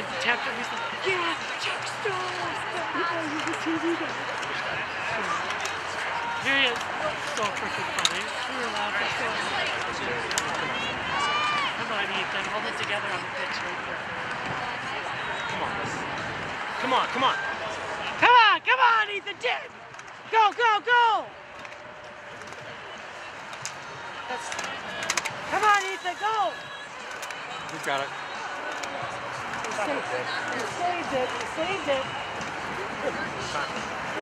the detective was like, yeah, Chuck Stone's! You know, he's a TV guy. Here he is. So freaking funny. We were laughing so. Come on, Ethan. Hold it together on the pitch right here. Come on. Come on, come on. Come on, come on, Ethan. Dip! Go, go, go! That's... Come on, Ethan, go! He's got it. Saved it. Saved it. Saved it.